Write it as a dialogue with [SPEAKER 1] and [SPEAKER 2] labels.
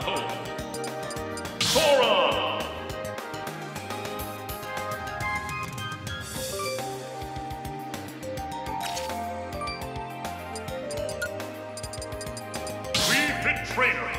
[SPEAKER 1] battle. Sora! Wii Fit Trainer.